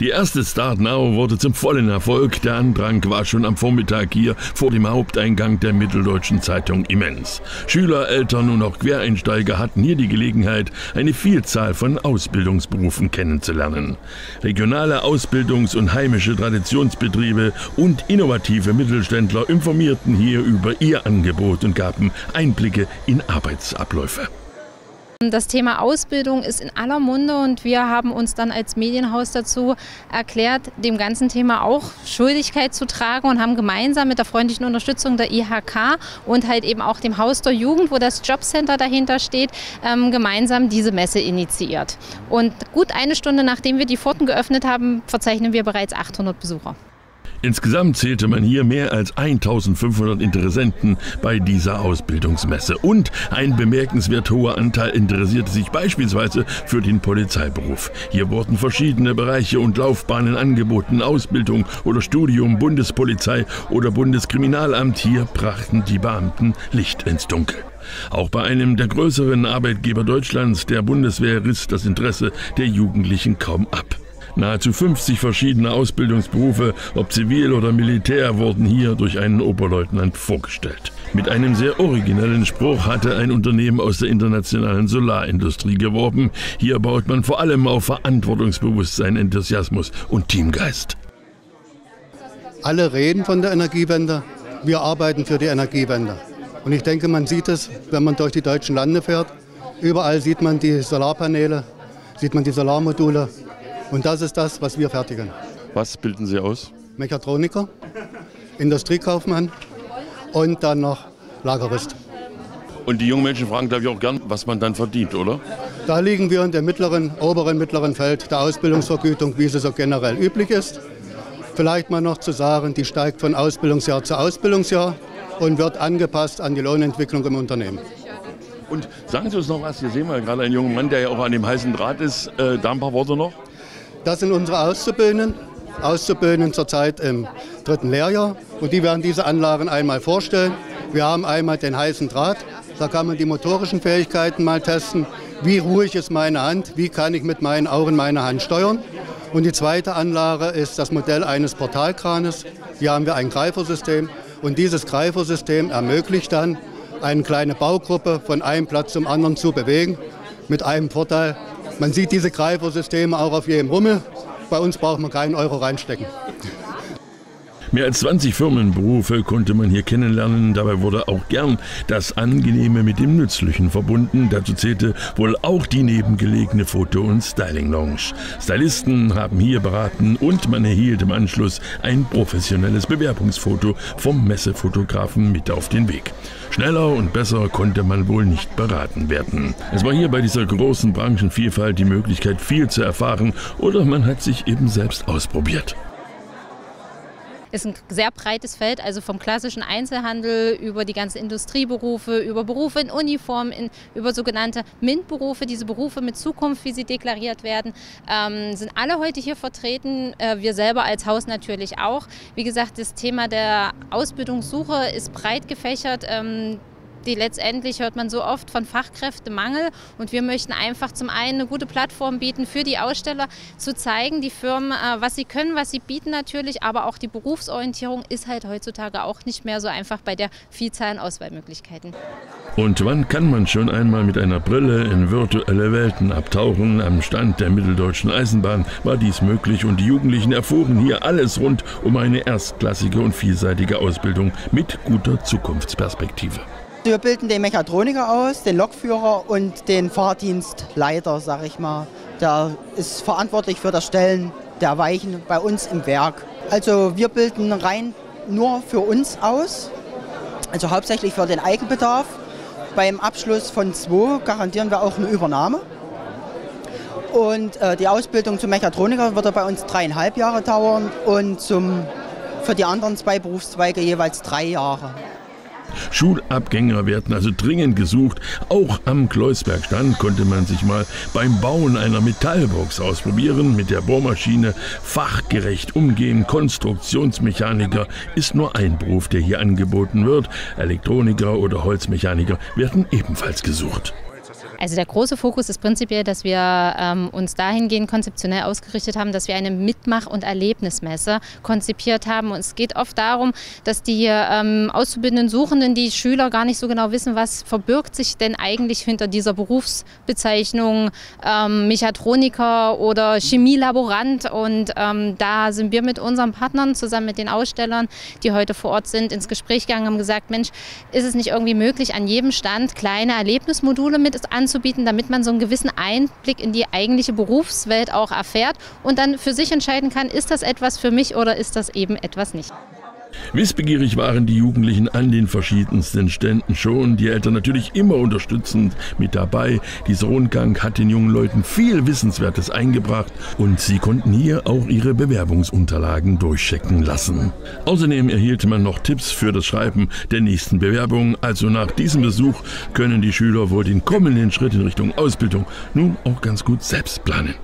Die erste Start Now wurde zum vollen Erfolg. Der Andrang war schon am Vormittag hier vor dem Haupteingang der Mitteldeutschen Zeitung immens. Schüler, Eltern und auch Quereinsteiger hatten hier die Gelegenheit, eine Vielzahl von Ausbildungsberufen kennenzulernen. Regionale Ausbildungs- und heimische Traditionsbetriebe und innovative Mittelständler informierten hier über ihr Angebot und gaben Einblicke in Arbeitsabläufe. Das Thema Ausbildung ist in aller Munde und wir haben uns dann als Medienhaus dazu erklärt, dem ganzen Thema auch Schuldigkeit zu tragen und haben gemeinsam mit der freundlichen Unterstützung der IHK und halt eben auch dem Haus der Jugend, wo das Jobcenter dahinter steht, ähm, gemeinsam diese Messe initiiert. Und gut eine Stunde nachdem wir die Pforten geöffnet haben, verzeichnen wir bereits 800 Besucher. Insgesamt zählte man hier mehr als 1500 Interessenten bei dieser Ausbildungsmesse und ein bemerkenswert hoher Anteil interessierte sich beispielsweise für den Polizeiberuf. Hier wurden verschiedene Bereiche und Laufbahnen angeboten, Ausbildung oder Studium, Bundespolizei oder Bundeskriminalamt. Hier brachten die Beamten Licht ins Dunkel. Auch bei einem der größeren Arbeitgeber Deutschlands, der Bundeswehr, riss das Interesse der Jugendlichen kaum ab. Nahezu 50 verschiedene Ausbildungsberufe, ob zivil oder militär, wurden hier durch einen Oberleutnant vorgestellt. Mit einem sehr originellen Spruch hatte ein Unternehmen aus der internationalen Solarindustrie geworben. Hier baut man vor allem auf Verantwortungsbewusstsein, Enthusiasmus und Teamgeist. Alle reden von der Energiewende. Wir arbeiten für die Energiewende. Und ich denke, man sieht es, wenn man durch die deutschen Lande fährt. Überall sieht man die Solarpaneele, sieht man die Solarmodule. Und das ist das, was wir fertigen. Was bilden Sie aus? Mechatroniker, Industriekaufmann und dann noch Lagerist. Und die jungen Menschen fragen, glaube ich, auch gern, was man dann verdient, oder? Da liegen wir in dem mittleren, oberen, mittleren Feld der Ausbildungsvergütung, wie sie so generell üblich ist. Vielleicht mal noch zu sagen, die steigt von Ausbildungsjahr zu Ausbildungsjahr und wird angepasst an die Lohnentwicklung im Unternehmen. Und sagen Sie uns noch was, hier sehen wir gerade einen jungen Mann, der ja auch an dem heißen Draht ist. Äh, da ein paar Worte noch? Das sind unsere Auszubildenden, Auszubildenden zurzeit im dritten Lehrjahr. Und die werden diese Anlagen einmal vorstellen. Wir haben einmal den heißen Draht, da kann man die motorischen Fähigkeiten mal testen. Wie ruhig ist meine Hand? Wie kann ich mit meinen Augen meine Hand steuern? Und die zweite Anlage ist das Modell eines Portalkranes. Hier haben wir ein Greifersystem. Und dieses Greifersystem ermöglicht dann, eine kleine Baugruppe von einem Platz zum anderen zu bewegen. Mit einem Vorteil, man sieht diese Greifersysteme auch auf jedem Rummel. Bei uns braucht man keinen Euro reinstecken. Mehr als 20 Firmenberufe konnte man hier kennenlernen. Dabei wurde auch gern das Angenehme mit dem Nützlichen verbunden. Dazu zählte wohl auch die nebengelegene Foto- und Styling-Lounge. Stylisten haben hier beraten und man erhielt im Anschluss ein professionelles Bewerbungsfoto vom Messefotografen mit auf den Weg. Schneller und besser konnte man wohl nicht beraten werden. Es war hier bei dieser großen Branchenvielfalt die Möglichkeit, viel zu erfahren oder man hat sich eben selbst ausprobiert ist ein sehr breites Feld, also vom klassischen Einzelhandel über die ganzen Industrieberufe, über Berufe in Uniform, in, über sogenannte MINT-Berufe, diese Berufe mit Zukunft, wie sie deklariert werden, ähm, sind alle heute hier vertreten. Äh, wir selber als Haus natürlich auch. Wie gesagt, das Thema der Ausbildungssuche ist breit gefächert. Ähm, die letztendlich hört man so oft von Fachkräftemangel und wir möchten einfach zum einen eine gute Plattform bieten für die Aussteller, zu zeigen, die Firmen, äh, was sie können, was sie bieten natürlich, aber auch die Berufsorientierung ist halt heutzutage auch nicht mehr so einfach bei der Vielzahl an Auswahlmöglichkeiten. Und wann kann man schon einmal mit einer Brille in virtuelle Welten abtauchen? Am Stand der Mitteldeutschen Eisenbahn war dies möglich und die Jugendlichen erfuhren hier alles rund um eine erstklassige und vielseitige Ausbildung mit guter Zukunftsperspektive. Wir bilden den Mechatroniker aus, den Lokführer und den Fahrdienstleiter, sag ich mal. Der ist verantwortlich für das Stellen der Weichen bei uns im Werk. Also wir bilden rein nur für uns aus, also hauptsächlich für den Eigenbedarf. Beim Abschluss von 2 garantieren wir auch eine Übernahme. Und äh, die Ausbildung zum Mechatroniker wird bei uns dreieinhalb Jahre dauern und zum, für die anderen zwei Berufszweige jeweils drei Jahre. Schulabgänger werden also dringend gesucht. Auch am Kleusbergstand konnte man sich mal beim Bauen einer Metallbox ausprobieren. Mit der Bohrmaschine fachgerecht umgehen. Konstruktionsmechaniker ist nur ein Beruf, der hier angeboten wird. Elektroniker oder Holzmechaniker werden ebenfalls gesucht. Also der große Fokus ist prinzipiell, dass wir ähm, uns dahingehend konzeptionell ausgerichtet haben, dass wir eine Mitmach- und Erlebnismesse konzipiert haben. Und es geht oft darum, dass die ähm, Auszubildenden Suchenden, die Schüler gar nicht so genau wissen, was verbirgt sich denn eigentlich hinter dieser Berufsbezeichnung ähm, Mechatroniker oder Chemielaborant. Und ähm, da sind wir mit unseren Partnern zusammen mit den Ausstellern, die heute vor Ort sind, ins Gespräch gegangen, haben gesagt, Mensch, ist es nicht irgendwie möglich, an jedem Stand kleine Erlebnismodule mit anzubieten? Anzubieten, damit man so einen gewissen Einblick in die eigentliche Berufswelt auch erfährt und dann für sich entscheiden kann, ist das etwas für mich oder ist das eben etwas nicht. Wissbegierig waren die Jugendlichen an den verschiedensten Ständen schon, die Eltern natürlich immer unterstützend mit dabei. Dieser Rundgang hat den jungen Leuten viel Wissenswertes eingebracht und sie konnten hier auch ihre Bewerbungsunterlagen durchchecken lassen. Außerdem erhielt man noch Tipps für das Schreiben der nächsten Bewerbung. Also nach diesem Besuch können die Schüler wohl den kommenden Schritt in Richtung Ausbildung nun auch ganz gut selbst planen.